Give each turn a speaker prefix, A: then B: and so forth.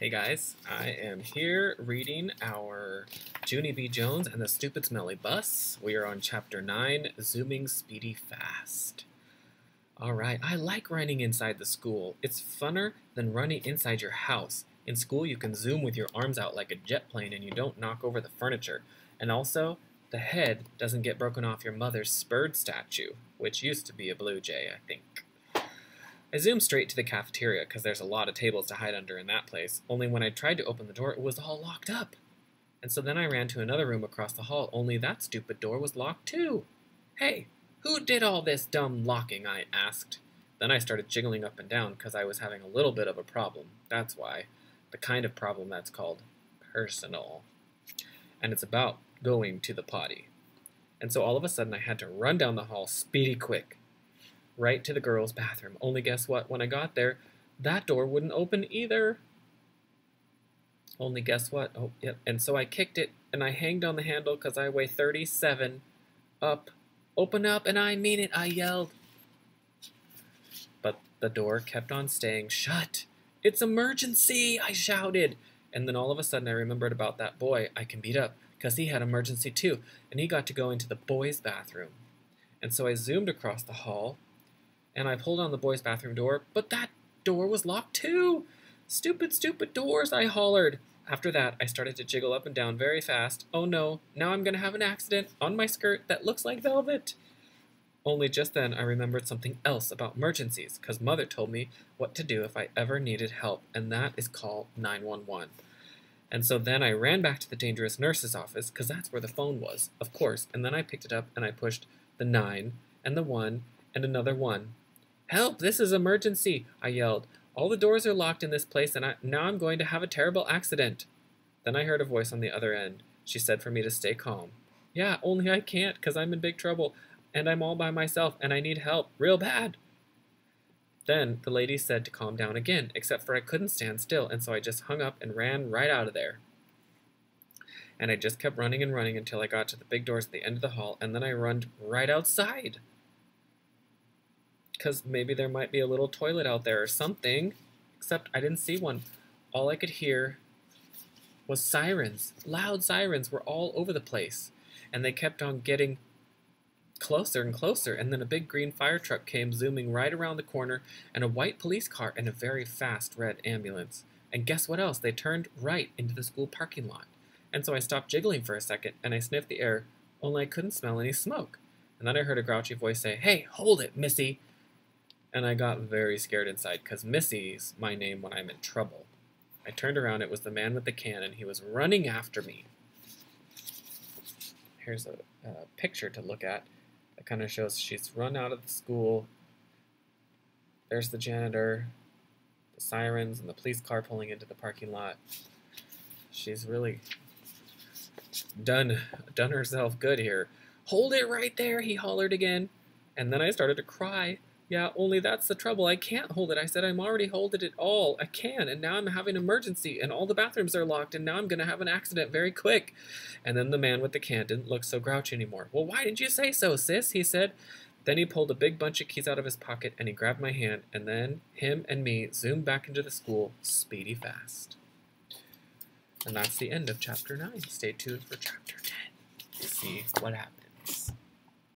A: Hey guys, I am here reading our Junie B. Jones and the Stupid Smelly Bus. We are on chapter 9, Zooming Speedy Fast. Alright, I like running inside the school. It's funner than running inside your house. In school, you can zoom with your arms out like a jet plane and you don't knock over the furniture. And also, the head doesn't get broken off your mother's spurred statue, which used to be a blue jay, I think. I zoomed straight to the cafeteria because there's a lot of tables to hide under in that place, only when I tried to open the door, it was all locked up. And so then I ran to another room across the hall, only that stupid door was locked too. Hey, who did all this dumb locking? I asked. Then I started jiggling up and down because I was having a little bit of a problem. That's why. The kind of problem that's called personal. And it's about going to the potty. And so all of a sudden I had to run down the hall speedy quick right to the girls' bathroom. Only guess what? When I got there, that door wouldn't open either. Only guess what? Oh, yep. And so I kicked it and I hanged on the handle because I weigh 37. Up. Open up, and I mean it, I yelled. But the door kept on staying shut. It's emergency, I shouted. And then all of a sudden I remembered about that boy I can beat up because he had emergency too, and he got to go into the boys' bathroom. And so I zoomed across the hall and I pulled on the boys' bathroom door, but that door was locked too. Stupid, stupid doors, I hollered. After that, I started to jiggle up and down very fast. Oh no, now I'm to have an accident on my skirt that looks like velvet. Only just then I remembered something else about emergencies, because Mother told me what to do if I ever needed help, and that is call 911. And so then I ran back to the dangerous nurse's office, because that's where the phone was, of course, and then I picked it up and I pushed the 9 and the 1 and another 1 Help! This is emergency! I yelled. All the doors are locked in this place, and I, now I'm going to have a terrible accident. Then I heard a voice on the other end. She said for me to stay calm. Yeah, only I can't, because I'm in big trouble, and I'm all by myself, and I need help, real bad. Then the lady said to calm down again, except for I couldn't stand still, and so I just hung up and ran right out of there. And I just kept running and running until I got to the big doors at the end of the hall, and then I run right outside because maybe there might be a little toilet out there or something. Except I didn't see one. All I could hear was sirens. Loud sirens were all over the place. And they kept on getting closer and closer. And then a big green fire truck came zooming right around the corner, and a white police car and a very fast red ambulance. And guess what else? They turned right into the school parking lot. And so I stopped jiggling for a second, and I sniffed the air, only I couldn't smell any smoke. And then I heard a grouchy voice say, Hey, hold it, Missy! And I got very scared inside because Missy's my name when I'm in trouble. I turned around, it was the man with the can, and he was running after me. Here's a, a picture to look at that kind of shows she's run out of the school. There's the janitor, the sirens, and the police car pulling into the parking lot. She's really done done herself good here. Hold it right there, he hollered again. And then I started to cry yeah, only that's the trouble. I can't hold it. I said I'm already holding it all. I can, and now I'm having an emergency, and all the bathrooms are locked, and now I'm going to have an accident very quick. And then the man with the can didn't look so grouchy anymore. Well, why didn't you say so, sis? He said. Then he pulled a big bunch of keys out of his pocket, and he grabbed my hand, and then him and me zoomed back into the school, speedy fast. And that's the end of chapter 9. Stay tuned for chapter 10 to see what happens.